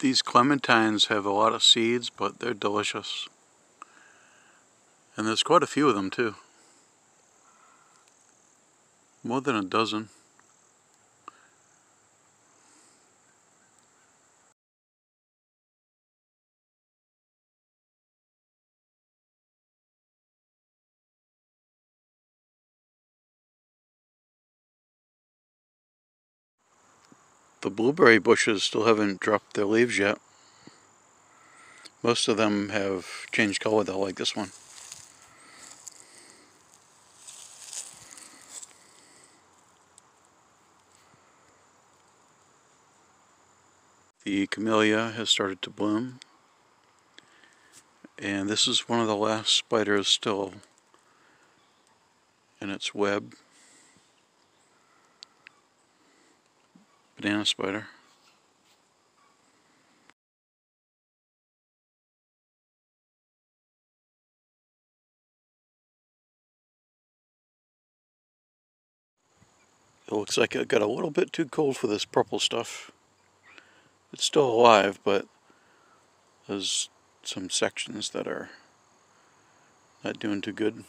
These clementines have a lot of seeds, but they're delicious. And there's quite a few of them too. More than a dozen. The blueberry bushes still haven't dropped their leaves yet. Most of them have changed color though, like this one. The camellia has started to bloom. And this is one of the last spiders still in its web. Banana spider. It looks like it got a little bit too cold for this purple stuff. It's still alive, but there's some sections that are not doing too good.